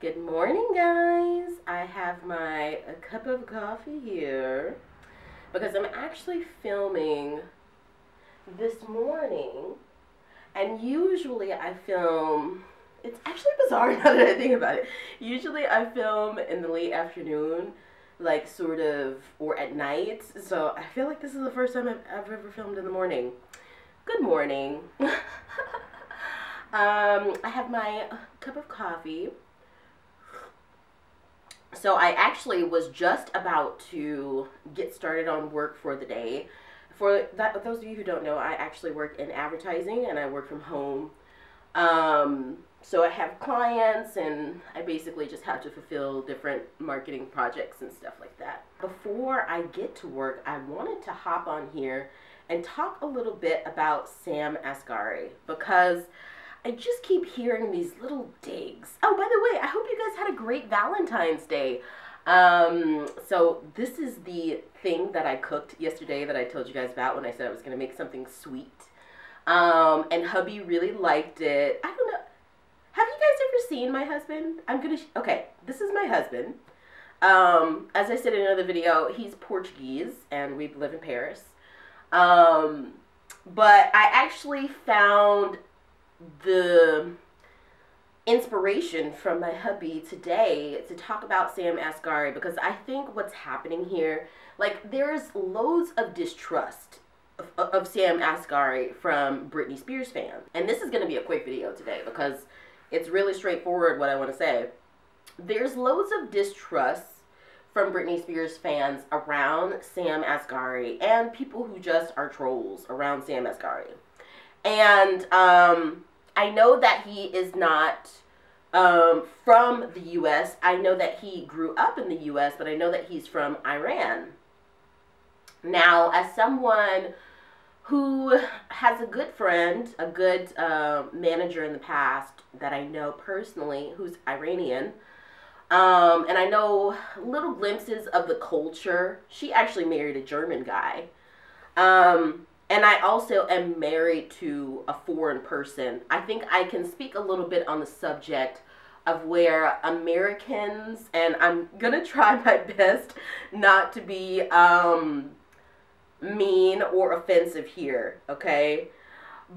Good morning, guys. I have my a cup of coffee here because I'm actually filming this morning. And usually I film, it's actually bizarre now that I think about it. Usually I film in the late afternoon, like sort of, or at night. So I feel like this is the first time I've, I've ever filmed in the morning. Good morning. um, I have my cup of coffee so I actually was just about to get started on work for the day. For that, those of you who don't know, I actually work in advertising and I work from home. Um, so I have clients and I basically just have to fulfill different marketing projects and stuff like that. Before I get to work, I wanted to hop on here and talk a little bit about Sam Asghari because I just keep hearing these little digs. Oh, by the way, I hope you guys had a great Valentine's Day. Um, so this is the thing that I cooked yesterday that I told you guys about when I said I was going to make something sweet. Um, and hubby really liked it. I don't know. Have you guys ever seen my husband? I'm going to, okay, this is my husband. Um, as I said in another video, he's Portuguese and we live in Paris. Um, but I actually found the inspiration from my hubby today to talk about Sam Asghari because I think what's happening here, like there's loads of distrust of, of Sam Asghari from Britney Spears fans. And this is going to be a quick video today because it's really straightforward what I want to say. There's loads of distrust from Britney Spears fans around Sam Asghari and people who just are trolls around Sam Asghari. And um, I know that he is not um, from the U.S. I know that he grew up in the U.S., but I know that he's from Iran. Now, as someone who has a good friend, a good uh, manager in the past that I know personally, who's Iranian, um, and I know little glimpses of the culture. She actually married a German guy. Um, and I also am married to a foreign person. I think I can speak a little bit on the subject of where Americans, and I'm gonna try my best not to be um, mean or offensive here, okay?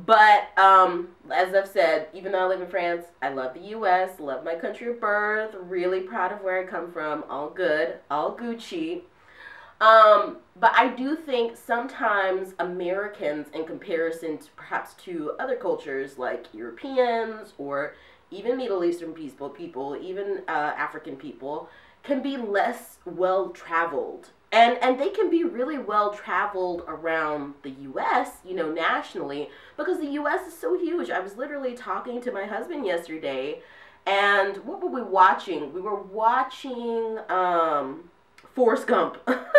But um, as I've said, even though I live in France, I love the U.S., love my country of birth, really proud of where I come from, all good, all Gucci. Um, but I do think sometimes Americans, in comparison to perhaps to other cultures like Europeans or even Middle Eastern people, people even uh, African people, can be less well traveled. And, and they can be really well traveled around the US, you know, nationally, because the US is so huge. I was literally talking to my husband yesterday, and what were we watching? We were watching um, Forrest Gump.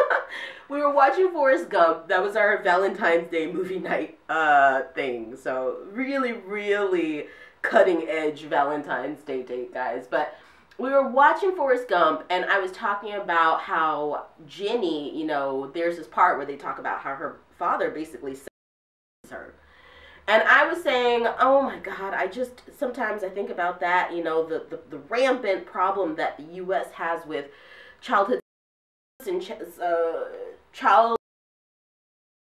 we were watching Forrest Gump. That was our Valentine's Day movie night uh, thing. So really, really cutting edge Valentine's Day date, guys. But we were watching Forrest Gump, and I was talking about how Jenny, you know, there's this part where they talk about how her father basically says her. And I was saying, oh my God, I just sometimes I think about that, you know, the, the, the rampant problem that the U.S. has with childhood and uh, child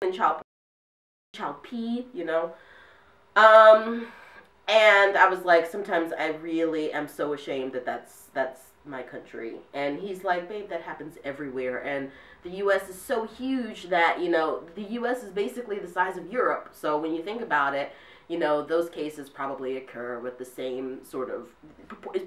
and child child P, you know. Um, and I was like, sometimes I really am so ashamed that that's that's my country. And he's like, babe, that happens everywhere. And the U.S. is so huge that you know the U.S. is basically the size of Europe. So when you think about it, you know those cases probably occur with the same sort of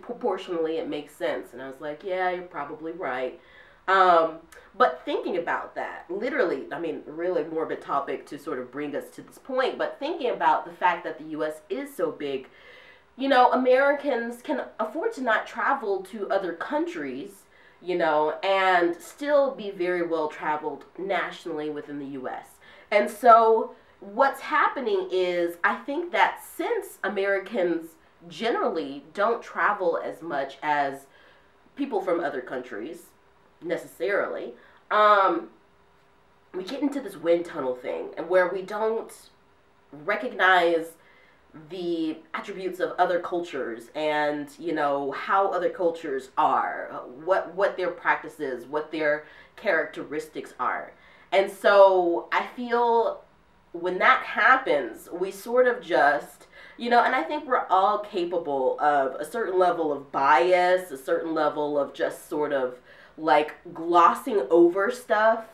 proportionally. It makes sense. And I was like, yeah, you're probably right. Um, but thinking about that, literally, I mean, really morbid topic to sort of bring us to this point, but thinking about the fact that the U.S. is so big, you know, Americans can afford to not travel to other countries, you know, and still be very well traveled nationally within the U.S. And so what's happening is I think that since Americans generally don't travel as much as people from other countries, necessarily. Um, we get into this wind tunnel thing, and where we don't recognize the attributes of other cultures and you know how other cultures are what what their practices what their characteristics are and so i feel when that happens we sort of just you know and i think we're all capable of a certain level of bias a certain level of just sort of like glossing over stuff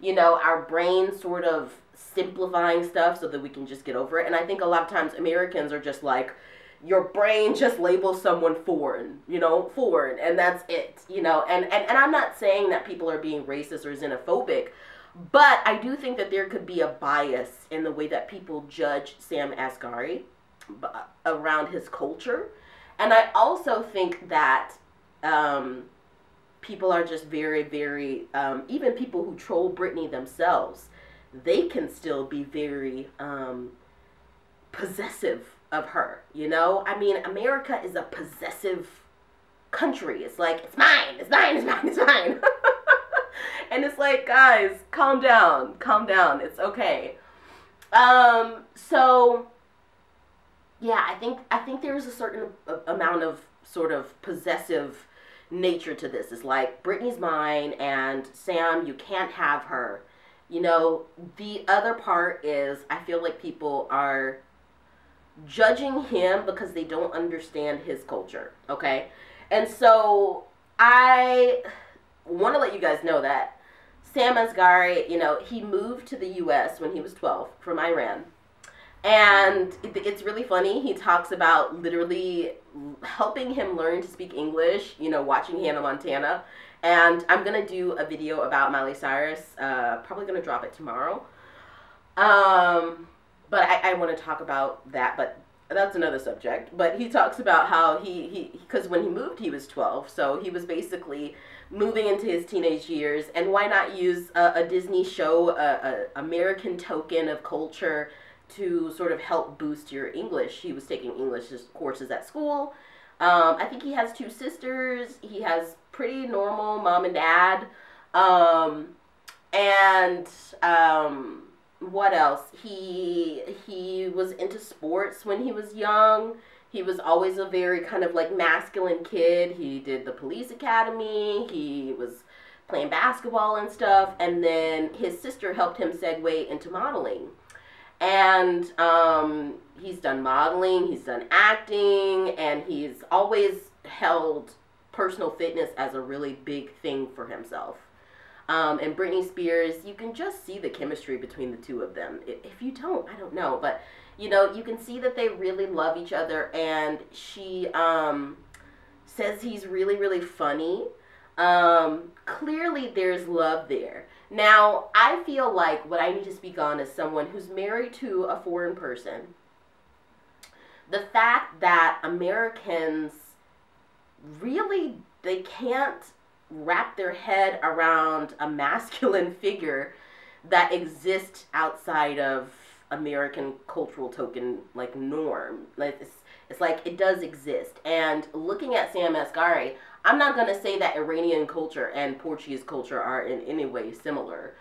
you know our brain sort of simplifying stuff so that we can just get over it. And I think a lot of times Americans are just like, your brain just labels someone foreign, you know, foreign, and that's it, you know. And, and, and I'm not saying that people are being racist or xenophobic, but I do think that there could be a bias in the way that people judge Sam Asghari around his culture. And I also think that um, people are just very, very, um, even people who troll Britney themselves they can still be very um, possessive of her. You know, I mean, America is a possessive country. It's like it's mine, it's mine, it's mine, it's mine. and it's like, guys, calm down, calm down. It's okay. Um, so yeah, I think I think there's a certain amount of sort of possessive nature to this. It's like Britney's mine, and Sam, you can't have her. You know, the other part is I feel like people are judging him because they don't understand his culture, okay? And so I want to let you guys know that Sam Asghari, you know, he moved to the U.S. when he was 12 from Iran. And it's really funny. He talks about literally helping him learn to speak English, you know, watching Hannah Montana. And I'm going to do a video about Miley Cyrus. Uh, probably going to drop it tomorrow. Um, but I, I want to talk about that, but that's another subject. But he talks about how he, because when he moved, he was 12. So he was basically moving into his teenage years. And why not use a, a Disney show, a American token of culture to sort of help boost your English? He was taking English courses at school. Um, I think he has two sisters. He has pretty normal mom and dad. Um, and um, what else? He he was into sports when he was young. He was always a very kind of like masculine kid. He did the police academy. He was playing basketball and stuff. And then his sister helped him segue into modeling. And um, he's done modeling, he's done acting, and he's always held personal fitness as a really big thing for himself. Um, and Britney Spears, you can just see the chemistry between the two of them. If you don't, I don't know, but you know, you can see that they really love each other, and she um, says he's really, really funny. Um, clearly, there's love there. Now, I feel like what I need to speak on is someone who's married to a foreign person. The fact that Americans really they can't wrap their head around a masculine figure that exists outside of American cultural token like norm. Like it's, it's like it does exist. And looking at Sam Asghari, I'm not gonna say that Iranian culture and Portuguese culture are in any way similar,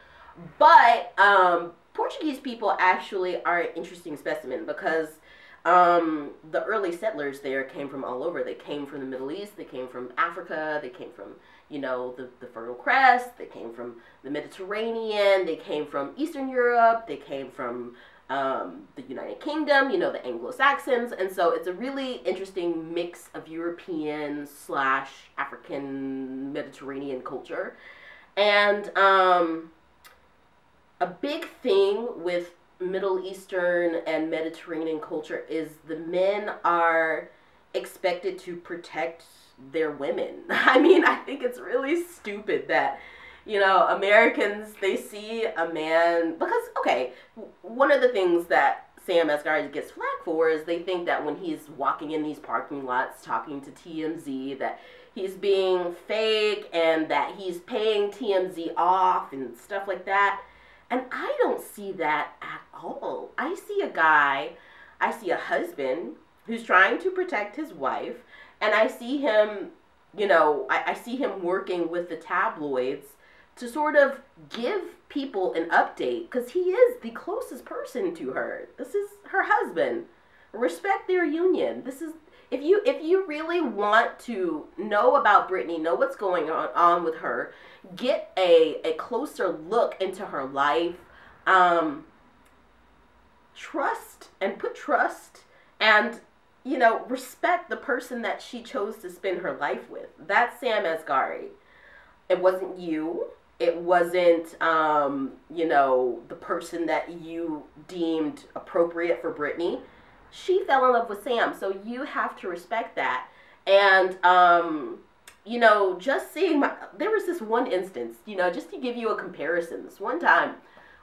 but um, Portuguese people actually are an interesting specimen because um, the early settlers there came from all over. They came from the Middle East, they came from Africa, they came from, you know, the, the Fertile Crescent, they came from the Mediterranean, they came from Eastern Europe, they came from um, the United Kingdom, you know, the Anglo-Saxons. And so it's a really interesting mix of European slash African Mediterranean culture. And um, a big thing with Middle Eastern and Mediterranean culture is the men are expected to protect their women. I mean, I think it's really stupid that you know, Americans they see a man because okay, one of the things that Sam Asghari gets flack for is they think that when he's walking in these parking lots talking to TMZ that he's being fake and that he's paying TMZ off and stuff like that. And I don't see that at all. I see a guy, I see a husband who's trying to protect his wife, and I see him, you know, I, I see him working with the tabloids to sort of give people an update because he is the closest person to her. This is her husband, respect their union. This is if you if you really want to know about Britney, know what's going on on with her, get a a closer look into her life. Um, trust and put trust and you know respect the person that she chose to spend her life with. That's Sam Asghari. It wasn't you. It wasn't um, you know the person that you deemed appropriate for Britney. she fell in love with Sam. So you have to respect that. And, um, you know, just seeing my, there was this one instance, you know, just to give you a comparison, this one time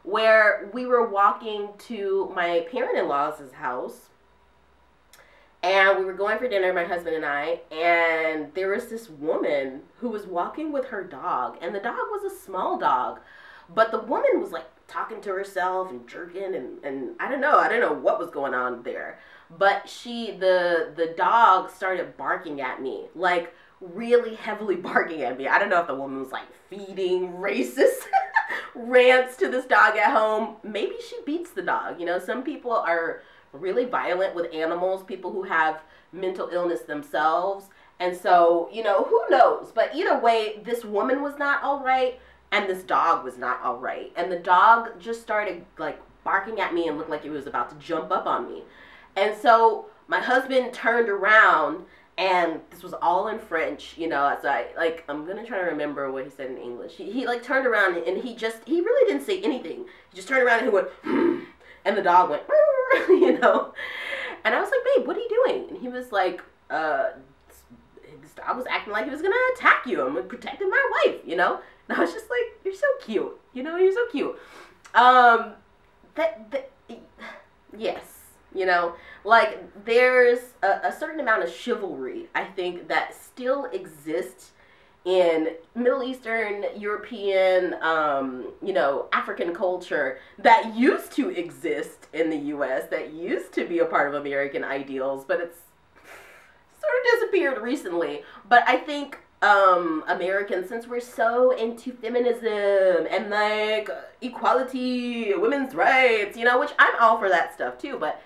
where we were walking to my parent in law's house and we were going for dinner, my husband and I, and there was this woman who was walking with her dog, and the dog was a small dog, but the woman was like talking to herself and jerking and, and I don't know, I don't know what was going on there. But she the the dog started barking at me. Like really heavily barking at me. I don't know if the woman was like feeding racist rants to this dog at home. Maybe she beats the dog. You know, some people are really violent with animals, people who have mental illness themselves. And so, you know, who knows? But either way, this woman was not all right and this dog was not all right. And the dog just started like barking at me and looked like it was about to jump up on me. And so my husband turned around and this was all in French, you know. So I like I'm gonna try to remember what he said in English. He, he like turned around and he just he really didn't say anything. He just turned around and he went, and the dog went, you know. And I was like, babe, what are you doing? And he was like, uh, dog was acting like he was gonna attack you. I'm protecting my wife, you know. And I was just like, you're so cute. You know, you're so cute. Um, that, that yes, you know, like there's a, a certain amount of chivalry, I think, that still exists in Middle Eastern, European, um, you know, African culture that used to exist in the U.S., that used to be a part of American ideals, but it's sort of disappeared recently. But I think um, Americans, since we're so into feminism and like equality, women's rights, you know, which I'm all for that stuff too, but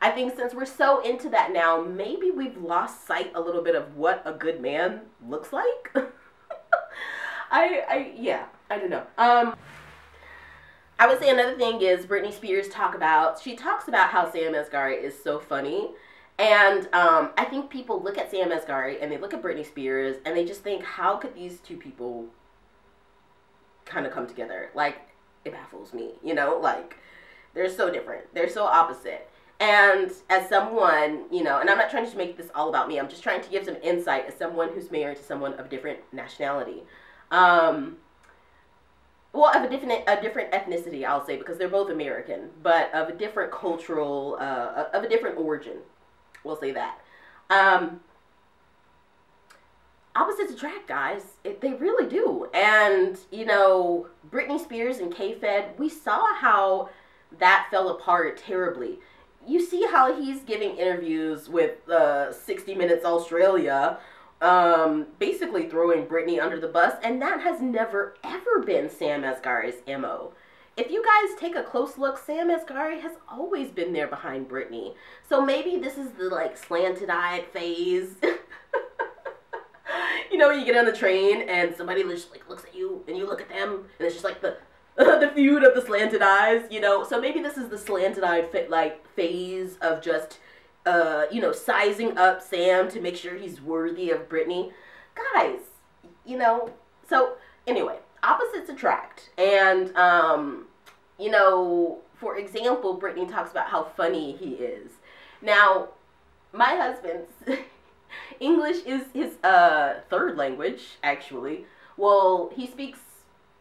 I think since we're so into that now, maybe we've lost sight a little bit of what a good man looks like. I, I, yeah, I don't know. Um, I would say another thing is Britney Spears talk about, she talks about how Sam Asghari is so funny and um, I think people look at Sam Asghari and they look at Britney Spears and they just think, how could these two people kind of come together? Like, it baffles me, you know? Like, they're so different. They're so opposite. And as someone, you know, and I'm not trying to make this all about me. I'm just trying to give some insight as someone who's married to someone of different nationality. Um, well, of a different a different ethnicity, I'll say, because they're both American, but of a different cultural, uh, of a different origin. We'll say that. Um, opposites attract, guys. It, they really do. And, you know, Britney Spears and K-Fed, we saw how that fell apart terribly. You see how he's giving interviews with uh, 60 Minutes Australia, um, basically throwing Britney under the bus, and that has never, ever been Sam Asghari's MO if you guys take a close look, Sam Asghari has always been there behind Britney. So maybe this is the like slanted eyed phase. you know, you get on the train and somebody just like looks at you and you look at them and it's just like the the feud of the slanted eyes, you know. So maybe this is the slanted eyed like phase of just uh, you know, sizing up Sam to make sure he's worthy of Britney. Guys, you know, so anyway, opposites attract. And, um, you know, for example, Britney talks about how funny he is. Now, my husband's English is his uh, third language, actually. Well, he speaks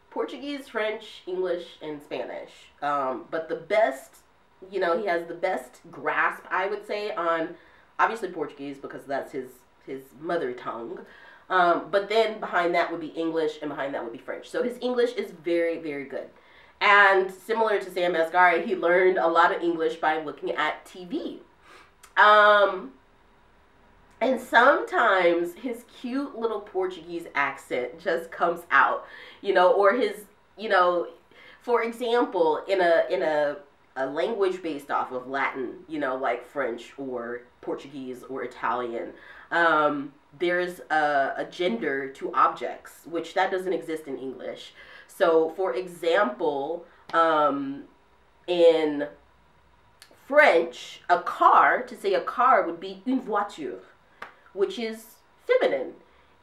Portuguese, French, English, and Spanish. Um, but the best, you know, he has the best grasp, I would say, on obviously Portuguese because that's his his mother tongue. Um, but then behind that would be English, and behind that would be French. So his English is very, very good. And similar to Sam Asghari, he learned a lot of English by looking at TV. Um, and sometimes his cute little Portuguese accent just comes out, you know, or his, you know, for example, in a in a a language based off of Latin, you know, like French or Portuguese or Italian. Um, there's a, a gender to objects, which that doesn't exist in English. So, for example, um, in French, a car, to say a car would be une voiture, which is feminine.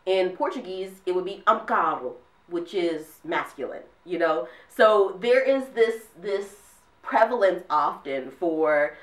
In Portuguese, it would be um carro, which is masculine, you know? So there is this this prevalence often for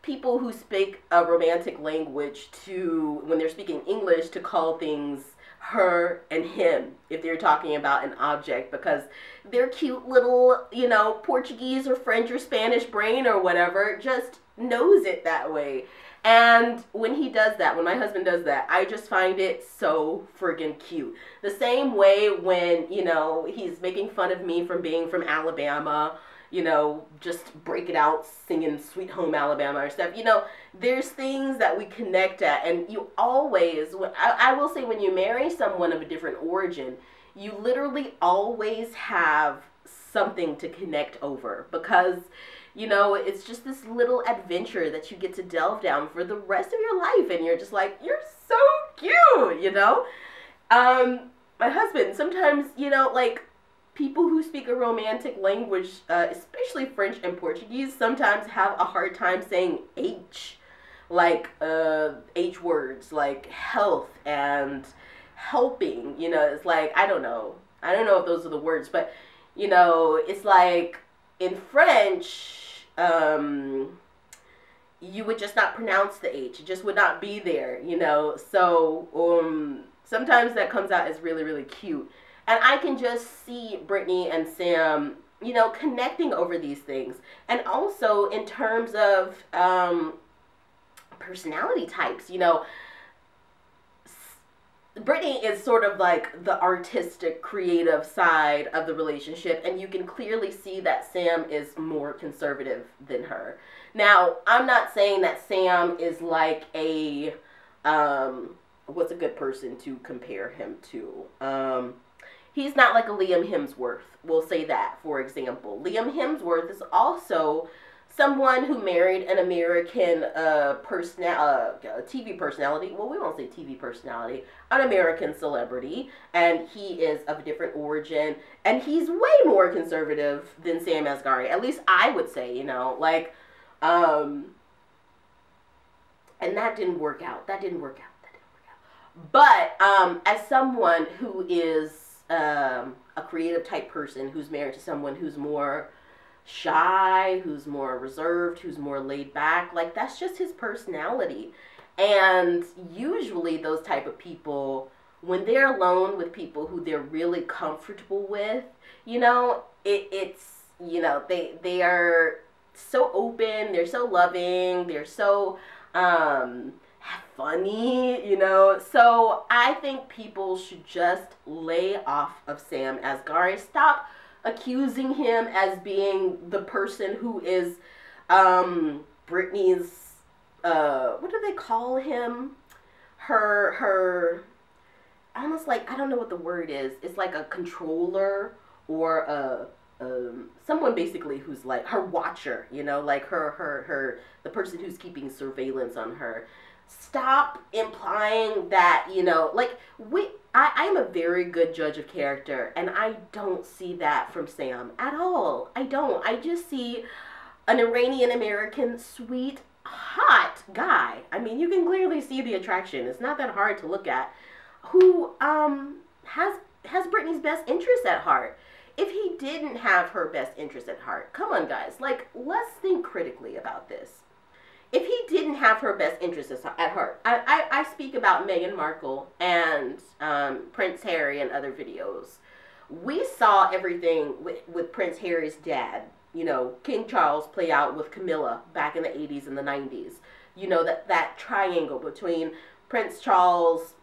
people who speak a romantic language to when they're speaking English to call things her and him if they're talking about an object because their cute little, you know, Portuguese or French or Spanish brain or whatever just knows it that way. And when he does that, when my husband does that, I just find it so friggin' cute. The same way when, you know, he's making fun of me from being from Alabama, you know, just break it out singing Sweet Home Alabama or stuff. You know, there's things that we connect at, and you always, I, will say, when you marry someone of a different origin, you literally always have something to connect over because you know, it's just this little adventure that you get to delve down for the rest of your life. And you're just like, you're so cute, you know? Um, my husband, sometimes, you know, like people who speak a romantic language, uh, especially French and Portuguese, sometimes have a hard time saying H, like uh, H words, like health and helping. You know, it's like, I don't know. I don't know if those are the words, but, you know, it's like in French, um, you would just not pronounce the H. It just would not be there, you know. So um, sometimes that comes out as really, really cute. And I can just see Britney and Sam, you know, connecting over these things. And also in terms of um, personality types, you know, Britney is sort of like the artistic, creative side of the relationship, and you can clearly see that Sam is more conservative than her. Now, I'm not saying that Sam is like a, um, what's a good person to compare him to? Um, he's not like a Liam Hemsworth. We'll say that, for example. Liam Hemsworth is also someone who married an American uh, person, uh, TV personality. Well, we won't say TV personality, an American celebrity, and he is of a different origin, and he's way more conservative than Sam Asghari. At least I would say, you know, like, um, and that didn't work out. That didn't work out. That didn't work out. But um, as someone who is um, a creative type person who's married to someone who's more shy, who's more reserved, who's more laid back. Like that's just his personality. And usually those type of people when they're alone with people who they're really comfortable with, you know, it, it's you know, they they are so open, they're so loving, they're so um funny, you know. So I think people should just lay off of Sam Asghari. Stop accusing him as being the person who is um, Britney's uh, what do they call him? Her her almost like I don't know what the word is. It's like a controller or a um, someone basically who's like her watcher, you know, like her her her the person who's keeping surveillance on her. Stop implying that, you know, like we I, I'm a very good judge of character, and I don't see that from Sam at all. I don't. I just see an Iranian American, sweet, hot guy. I mean, you can clearly see the attraction. It's not that hard to look at. Who um has has Britney's best interest at heart. If he didn't have her best interest at heart, come on, guys. Like, let's think critically about this if he didn't have her best interests at heart, I, I, I speak about Meghan Markle and um, Prince Harry and other videos. We saw everything with, with Prince Harry's dad, you know, King Charles play out with Camilla back in the 80s and the 90s. You know, that, that triangle between Prince Charles,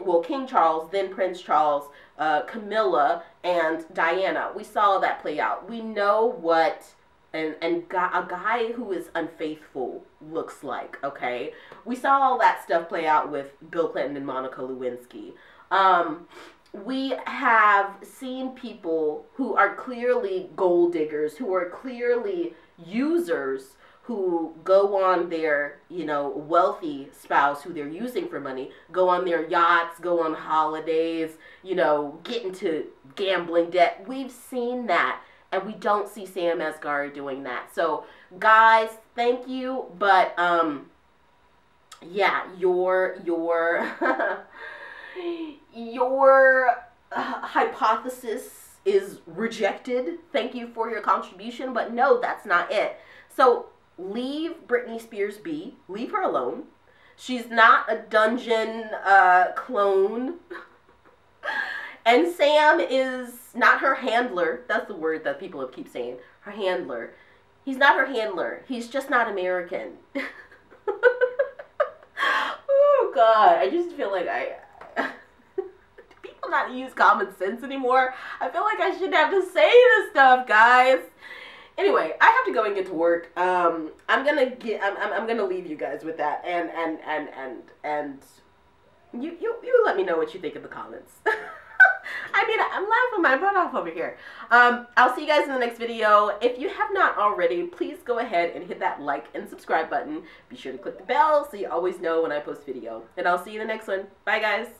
well, King Charles, then Prince Charles, uh, Camilla, and Diana. We saw that play out. We know what and and a guy who is unfaithful looks like. Okay, we saw all that stuff play out with Bill Clinton and Monica Lewinsky. Um, we have seen people who are clearly gold diggers, who are clearly users who go on their, you know, wealthy spouse who they're using for money, go on their yachts, go on holidays, you know, get into gambling debt. We've seen that. And we don't see Sam Asghari doing that. So, guys, thank you. But, um, yeah, your, your, your uh, hypothesis is rejected. Thank you for your contribution. But no, that's not it. So, leave Britney Spears be. Leave her alone. She's not a dungeon uh, clone. and Sam is not her handler. That's the word that people keep saying. Her handler. He's not her handler. He's just not American. oh God, I just feel like I. Do people not use common sense anymore? I feel like I shouldn't have to say this stuff, guys. Anyway, I have to go and get to work. Um, I'm gonna get. I'm, I'm, I'm gonna leave you guys with that, and and and and and you you you let me know what you think in the comments. I mean, I'm laughing my butt off over here. Um, I'll see you guys in the next video. If you have not already, please go ahead and hit that like and subscribe button. Be sure to click the bell so you always know when I post video. And I'll see you in the next one. Bye, guys.